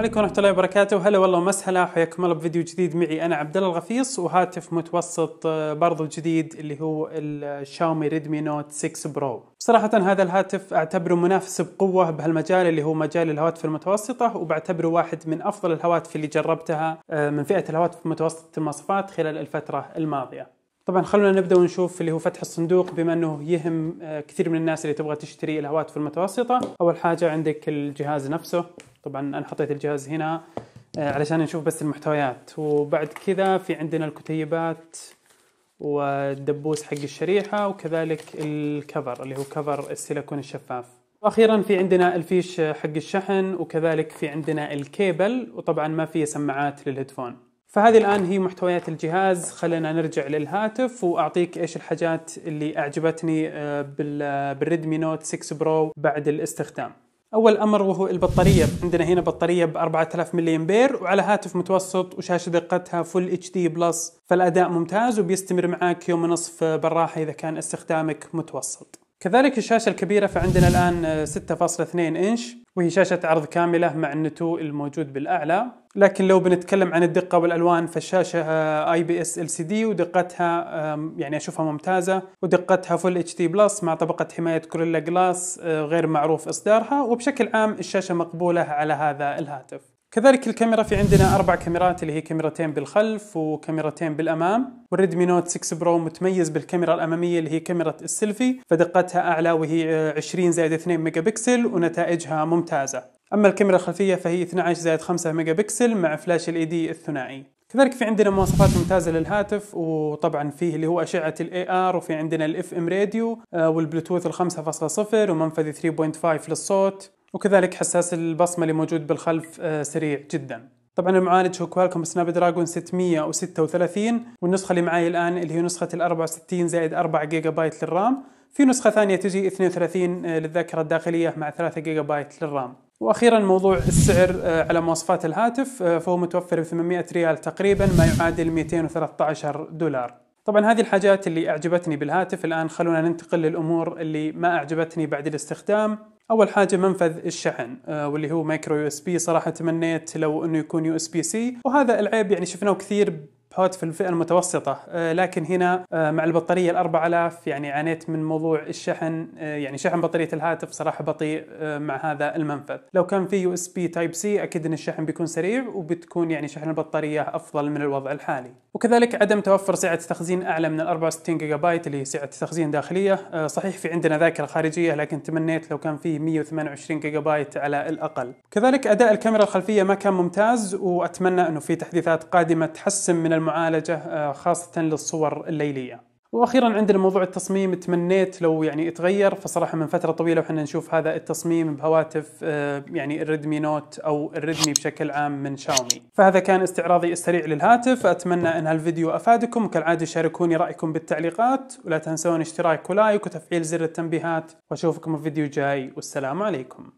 عليكم ورحمة الله وبركاته، هلا والله ومسهلا حياكم الله بفيديو جديد معي أنا عبد الله الغفيص وهاتف متوسط آه، برضو جديد اللي هو ال Xiaomi Redmi Note 6 Pro. صراحة هذا الهاتف أعتبره منافس بقوة بهالمجال اللي هو مجال الهواتف المتوسطة وبعتبره واحد من أفضل الهواتف اللي جربتها آه، من فئة الهواتف متوسطة المواصفات خلال الفترة الماضية. طبعا خلونا نبدأ ونشوف اللي هو فتح الصندوق بما أنه يهم آه، كثير من الناس اللي تبغى تشتري الهواتف المتوسطة أول حاجة عندك الجهاز نفسه طبعا أنا حطيت الجهاز هنا آه، علشان نشوف بس المحتويات. وبعد كذا في عندنا الكتيبات والدبوس حق الشريحة وكذلك ال cover اللي هو cover السيليكون الشفاف. وأخيرا في عندنا الفيش حق الشحن وكذلك في عندنا الكيبل وطبعا ما في سماعات لل headphone. فهذه الآن هي محتويات الجهاز. خلينا نرجع للهاتف وأعطيك إيش الحاجات اللي أعجبتني آه، بال Redmi Note 6 Pro بعد الاستخدام. أول أمر وهو البطارية. عندنا هنا بطارية ب 4000 ملي أمبير وعلى هاتف متوسط وشاشة دقتها Full HD Plus فالأداء ممتاز وبيستمر معاك يوم ونصف بالراحة إذا كان استخدامك متوسط. كذلك الشاشة الكبيرة فعندنا الآن 6.2 إنش. وهي شاشة عرض كاملة مع ال notch الموجود بالأعلى. لكن لو بنتكلم عن الدقة والألوان فالشاشة اي بي اس ال سي دي ودقتها يعني أشوفها ممتازة. ودقتها Full HD Plus مع طبقة حماية Gorilla Glass آه، غير معروف إصدارها. وبشكل عام الشاشة مقبولة على هذا الهاتف. كذلك الكاميرا في عندنا أربع كاميرات اللي هي كاميرتين بالخلف وكاميرتين بالأمام وال Redmi Note 6 Pro متميز بالكاميرا الأمامية اللي هي كاميرا السيلفي فدقتها أعلى وهي 20 زائد 2 ميجا بكسل ونتائجها ممتازة. أما الكاميرا الخلفية فهي 12 زائد 5 ميجا بكسل مع فلاش LED الثنائي. كذلك في عندنا مواصفات ممتازة للهاتف وطبعا فيه اللي هو أشعة ال IR وفي عندنا ال FM radio والبلوتوث ال 5.0 ومنفذ 3.5 للصوت. وكذلك حساس البصمة اللي موجود بالخلف آه، سريع جدا. طبعا المعالج هو Qualcomm Snapdragon 636 والنسخة اللي معي الآن اللي هي نسخة ال 64 زائد 4 جيجا بايت لل RAM. في نسخة ثانية تجي 32 آه، للذاكرة الداخلية مع 3 جيجا بايت لل RAM. وأخيرا موضوع السعر آه، على مواصفات الهاتف فهو متوفر ب 800 ريال تقريبا ما يعادل 213 دولار. طبعا هذه الحاجات اللي أعجبتني بالهاتف الآن خلونا ننتقل للأمور اللي ما أعجبتني بعد الاستخدام. أول حاجة منفذ الشحن آه، واللي هو micro USB. صراحة تمنيت لو إنه يكون USB C وهذا العيب يعني شفناه كثير هواتف الفئة المتوسطة. آه، لكن هنا آه، مع البطارية ال 4000 يعني عانيت من موضوع الشحن. آه، يعني شحن بطارية الهاتف صراحة بطيء مع هذا المنفذ. لو كان في USB Type C أكيد إن الشحن بيكون سريع وبتكون يعني شحن البطارية أفضل من الوضع الحالي. وكذلك عدم توفر سعة تخزين أعلى من ال 64 جيجا بايت اللي هي سعة تخزين داخلية. صحيح في عندنا ذاكرة خارجية لكن تمنيت لو كان فيه 128 جيجا بايت على الأقل. كذلك أداء الكاميرا الخلفية ما كان ممتاز وأتمنى إنه في تحديثات قادمة تحسن من المعالجة آه، خاصة للصور الليلية. وأخيرا عندنا موضوع التصميم تمنيت لو يعني يتغير فصراحة من فترة طويلة وحنا نشوف هذا التصميم بهواتف آه، يعني ال Redmi Note أو ال Redmi بشكل عام من شاومي. فهذا كان استعراضي السريع للهاتف. أتمنى أن هالفيديو أفادكم. كالعادة شاركوني رأيكم بالتعليقات ولا تنسون اشتراك و like وتفعيل زر التنبيهات. وأشوفكم في فيديو جاي. والسلام عليكم.